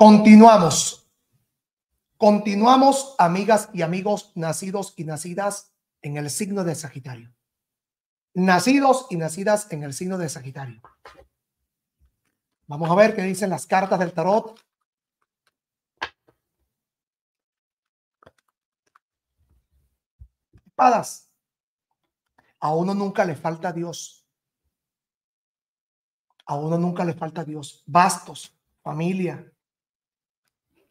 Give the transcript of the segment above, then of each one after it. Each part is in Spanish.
Continuamos. Continuamos, amigas y amigos nacidos y nacidas en el signo de Sagitario. Nacidos y nacidas en el signo de Sagitario. Vamos a ver qué dicen las cartas del tarot. Espadas. A uno nunca le falta Dios. A uno nunca le falta Dios. Bastos, familia,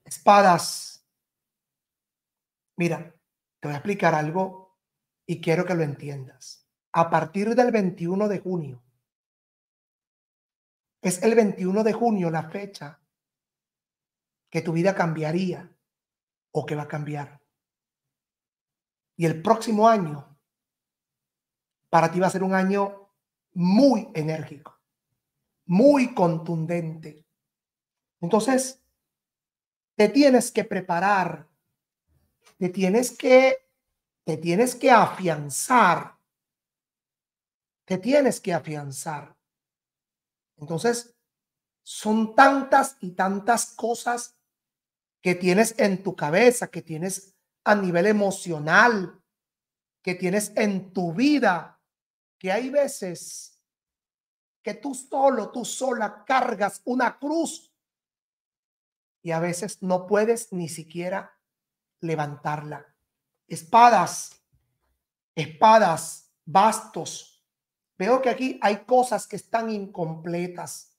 espadas. Mira, te voy a explicar algo y quiero que lo entiendas. A partir del 21 de junio, es el 21 de junio la fecha que tu vida cambiaría o que va a cambiar. Y el próximo año para ti va a ser un año muy enérgico, muy contundente. Entonces, te tienes que preparar, te tienes que, te tienes que afianzar, te tienes que afianzar. Entonces, son tantas y tantas cosas que tienes en tu cabeza, que tienes a nivel emocional, que tienes en tu vida, que hay veces que tú solo, tú sola cargas una cruz y a veces no puedes ni siquiera levantarla. Espadas, espadas, bastos. Veo que aquí hay cosas que están incompletas.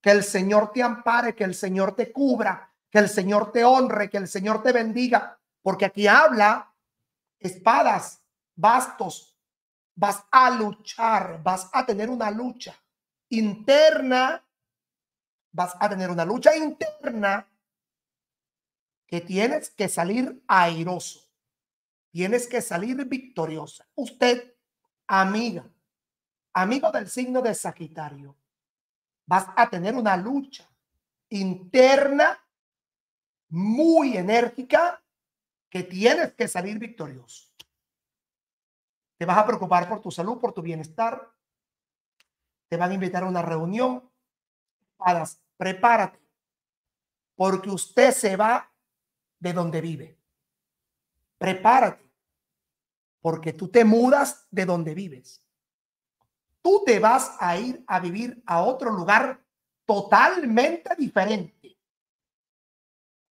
Que el Señor te ampare, que el Señor te cubra, que el Señor te honre, que el Señor te bendiga, porque aquí habla espadas, bastos. Vas a luchar, vas a tener una lucha interna vas a tener una lucha interna que tienes que salir airoso. Tienes que salir victoriosa. Usted, amiga, amigo del signo de Sagitario, vas a tener una lucha interna muy enérgica que tienes que salir victorioso. Te vas a preocupar por tu salud, por tu bienestar. Te van a invitar a una reunión. Para prepárate, porque usted se va de donde vive. Prepárate, porque tú te mudas de donde vives. Tú te vas a ir a vivir a otro lugar totalmente diferente.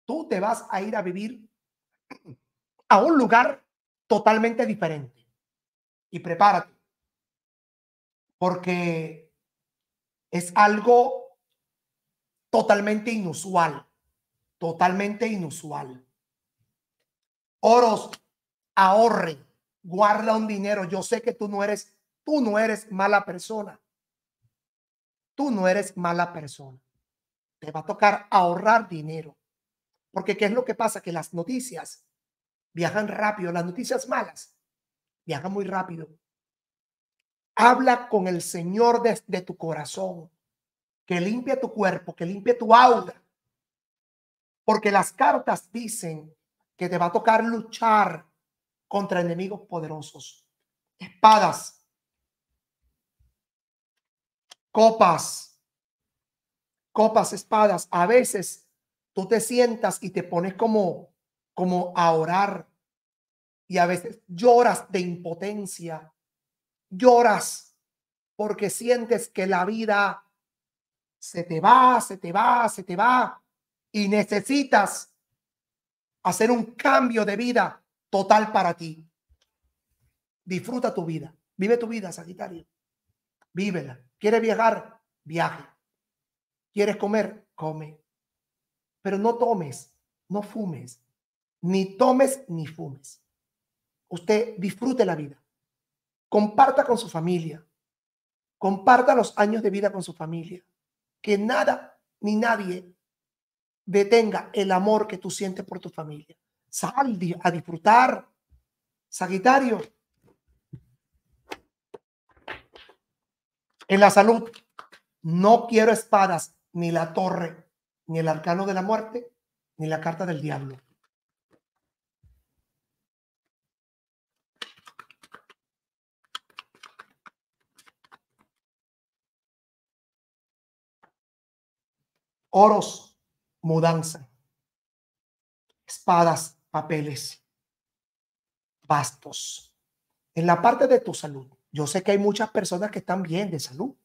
Tú te vas a ir a vivir a un lugar totalmente diferente. Y prepárate, porque es algo totalmente inusual, totalmente inusual. Oros, ahorre, guarda un dinero. Yo sé que tú no eres, tú no eres mala persona. Tú no eres mala persona. Te va a tocar ahorrar dinero. Porque ¿qué es lo que pasa? Que las noticias viajan rápido, las noticias malas viajan muy rápido. Habla con el Señor desde tu corazón que limpie tu cuerpo, que limpie tu aura. Porque las cartas dicen que te va a tocar luchar contra enemigos poderosos. Espadas, copas, copas, espadas. A veces tú te sientas y te pones como, como a orar. Y a veces lloras de impotencia. Lloras porque sientes que la vida se te va, se te va, se te va y necesitas hacer un cambio de vida total para ti. Disfruta tu vida. Vive tu vida, Sagitario. Vívela. ¿Quieres viajar? Viaje. ¿Quieres comer? Come. Pero no tomes, no fumes. Ni tomes ni fumes. Usted disfrute la vida. Comparta con su familia. Comparta los años de vida con su familia que nada ni nadie detenga el amor que tú sientes por tu familia. Sal a disfrutar. Sagitario. En la salud, no quiero espadas, ni la torre, ni el arcano de la muerte, ni la carta del diablo. Oros, mudanza, espadas, papeles, bastos. En la parte de tu salud, yo sé que hay muchas personas que están bien de salud.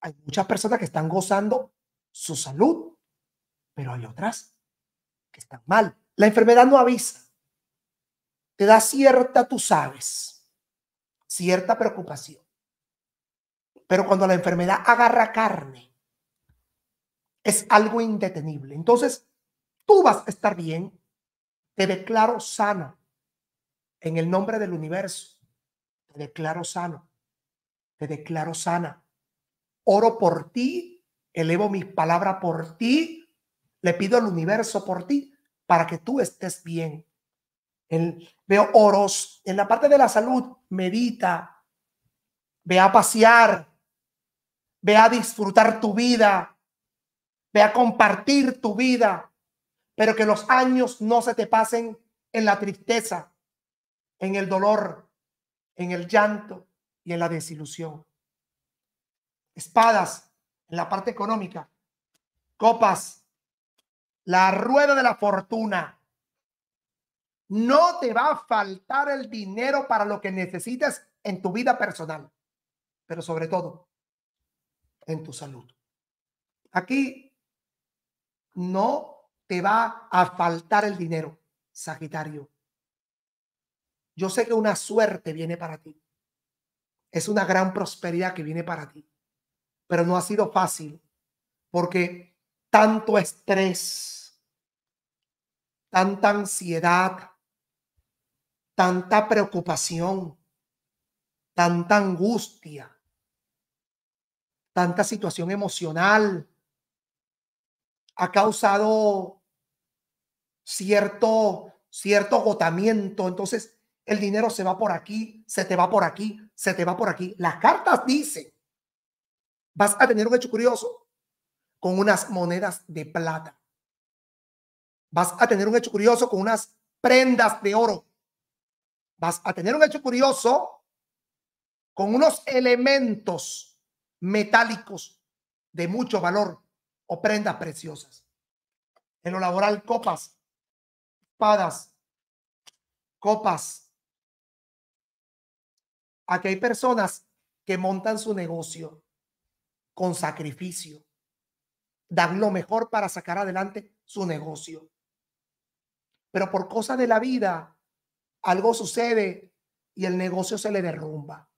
Hay muchas personas que están gozando su salud, pero hay otras que están mal. La enfermedad no avisa. Te da cierta, tú sabes, cierta preocupación. Pero cuando la enfermedad agarra carne, es algo indetenible. Entonces, tú vas a estar bien. Te declaro sano en el nombre del universo. Te declaro sano. Te declaro sana. Oro por ti. Elevo mis palabras por ti. Le pido al universo por ti para que tú estés bien. veo oros en la parte de la salud. Medita. Ve a pasear. Ve a disfrutar tu vida. Ve a compartir tu vida. Pero que los años no se te pasen en la tristeza, en el dolor, en el llanto y en la desilusión. Espadas en la parte económica. Copas. La rueda de la fortuna. No te va a faltar el dinero para lo que necesites en tu vida personal, pero sobre todo en tu salud. Aquí no te va a faltar el dinero, Sagitario. Yo sé que una suerte viene para ti. Es una gran prosperidad que viene para ti. Pero no ha sido fácil porque tanto estrés, tanta ansiedad, tanta preocupación, tanta angustia, tanta situación emocional ha causado cierto cierto agotamiento. Entonces, el dinero se va por aquí, se te va por aquí, se te va por aquí. Las cartas dicen, vas a tener un hecho curioso con unas monedas de plata. Vas a tener un hecho curioso con unas prendas de oro. Vas a tener un hecho curioso con unos elementos metálicos de mucho valor o prendas preciosas. En lo laboral, copas, espadas, copas, Aquí hay personas que montan su negocio con sacrificio, dan lo mejor para sacar adelante su negocio. Pero por cosa de la vida, algo sucede y el negocio se le derrumba.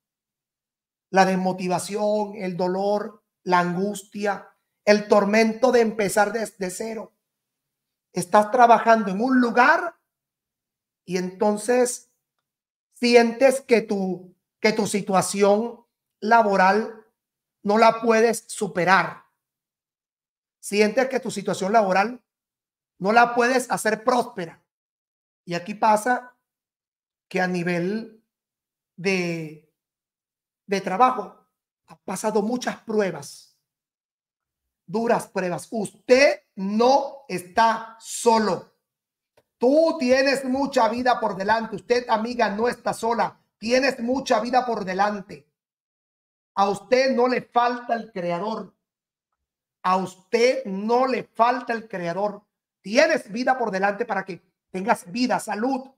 La desmotivación, el dolor, la angustia, el tormento de empezar desde cero. Estás trabajando en un lugar y entonces sientes que tu que tu situación laboral no la puedes superar. Sientes que tu situación laboral no la puedes hacer próspera. Y aquí pasa que a nivel de, de trabajo ha pasado muchas pruebas, duras pruebas. Usted no está solo. Tú tienes mucha vida por delante. Usted, amiga, no está sola. Tienes mucha vida por delante. A usted no le falta el creador. A usted no le falta el creador. Tienes vida por delante para que tengas vida, salud,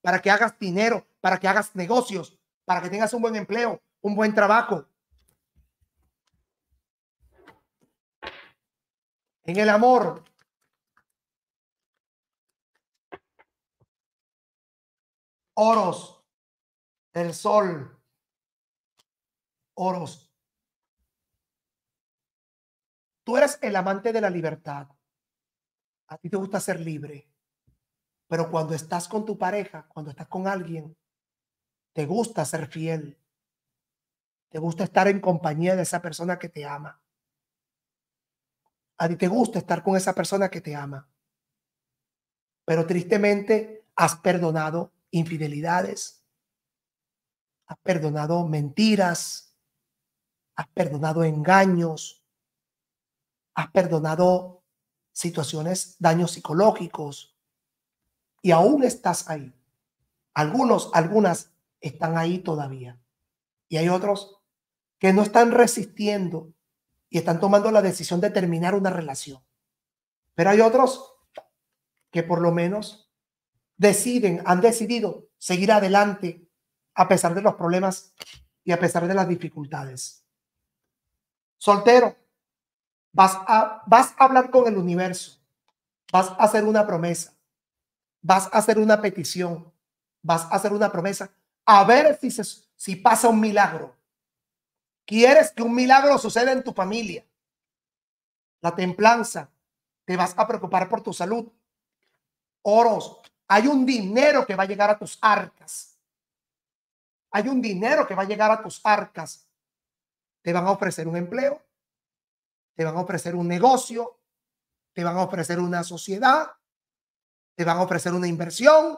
para que hagas dinero, para que hagas negocios, para que tengas un buen empleo, un buen trabajo. En el amor, oros, el sol, oros. Tú eres el amante de la libertad. A ti te gusta ser libre. Pero cuando estás con tu pareja, cuando estás con alguien, te gusta ser fiel. Te gusta estar en compañía de esa persona que te ama. A ti te gusta estar con esa persona que te ama. Pero tristemente has perdonado infidelidades, has perdonado mentiras, has perdonado engaños, has perdonado situaciones, daños psicológicos y aún estás ahí. Algunos, algunas están ahí todavía y hay otros que no están resistiendo y están tomando la decisión de terminar una relación. Pero hay otros que por lo menos deciden, han decidido seguir adelante a pesar de los problemas y a pesar de las dificultades. Soltero, vas a, vas a hablar con el universo, vas a hacer una promesa, vas a hacer una petición, vas a hacer una promesa, a ver si, si pasa un milagro. Quieres que un milagro suceda en tu familia. La templanza, te vas a preocupar por tu salud. Oros, hay un dinero que va a llegar a tus arcas. Hay un dinero que va a llegar a tus arcas. Te van a ofrecer un empleo, te van a ofrecer un negocio, te van a ofrecer una sociedad, te van a ofrecer una inversión,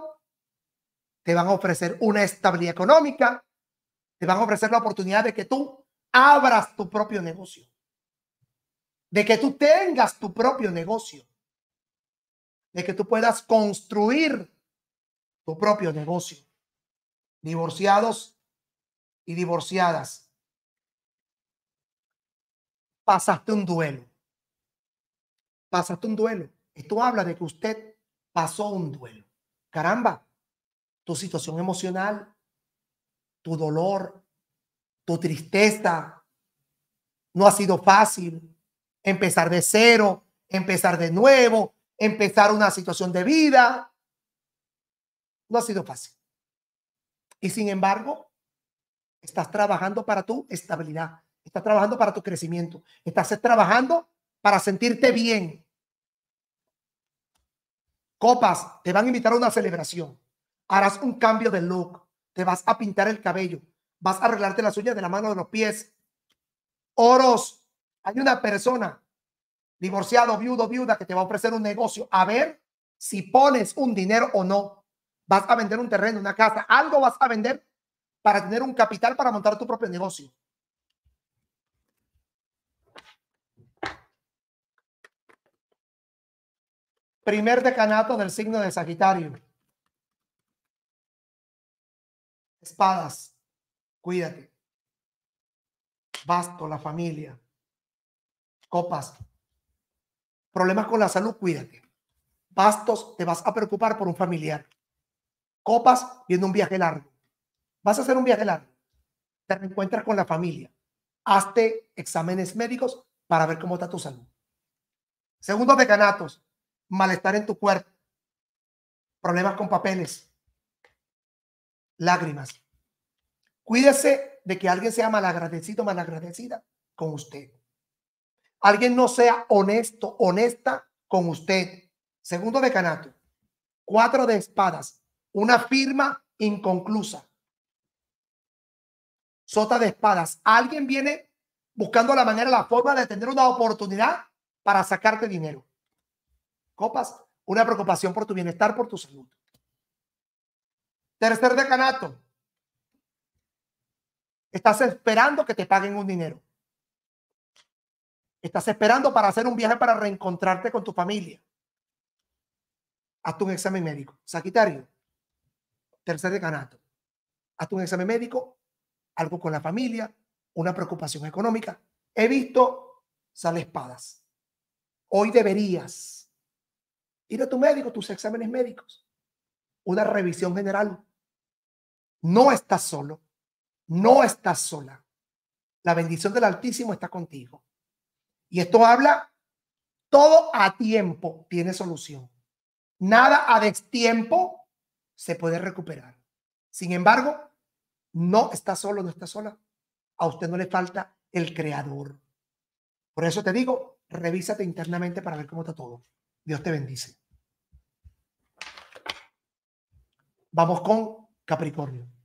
te van a ofrecer una estabilidad económica, te van a ofrecer la oportunidad de que tú abras tu propio negocio, de que tú tengas tu propio negocio, de que tú puedas construir tu propio negocio. Divorciados y divorciadas, pasaste un duelo. Pasaste un duelo. Esto habla de que usted pasó un duelo. Caramba, tu situación emocional, tu dolor, tu tristeza, no ha sido fácil. Empezar de cero, empezar de nuevo, empezar una situación de vida. No ha sido fácil. Y sin embargo, estás trabajando para tu estabilidad, estás trabajando para tu crecimiento, estás trabajando para sentirte bien. Copas, te van a invitar a una celebración. Harás un cambio de look, te vas a pintar el cabello, vas a arreglarte las uñas de la mano de los pies. Oros, hay una persona divorciado, viudo, viuda que te va a ofrecer un negocio. A ver si pones un dinero o no. Vas a vender un terreno, una casa, algo vas a vender para tener un capital para montar tu propio negocio. Primer decanato del signo de Sagitario. Espadas, cuídate. Basto, la familia. Copas, problemas con la salud, cuídate. Bastos, te vas a preocupar por un familiar. Copas, viendo un viaje largo. Vas a hacer un viaje largo. Te encuentras con la familia. Hazte exámenes médicos para ver cómo está tu salud. Segundo decanatos, malestar en tu cuerpo, problemas con papeles, lágrimas. Cuídese de que alguien sea malagradecido, malagradecida con usted. Alguien no sea honesto, honesta con usted. Segundo decanato, cuatro de espadas, una firma inconclusa. Sota de espadas. Alguien viene buscando la manera, la forma de tener una oportunidad para sacarte dinero. Copas, una preocupación por tu bienestar, por tu salud. Tercer decanato. Estás esperando que te paguen un dinero. Estás esperando para hacer un viaje para reencontrarte con tu familia. Hazte un examen médico. Sagitario. Tercer decanato. Hazte un examen médico. Algo con la familia. Una preocupación económica. He visto sale espadas. Hoy deberías Ir a tu médico, tus exámenes médicos, una revisión general. No estás solo, no estás sola. La bendición del Altísimo está contigo. Y esto habla, todo a tiempo tiene solución. Nada a destiempo se puede recuperar. Sin embargo, no está solo, no está sola. A usted no le falta el creador. Por eso te digo, revísate internamente para ver cómo está todo. Dios te bendice. Vamos con Capricornio.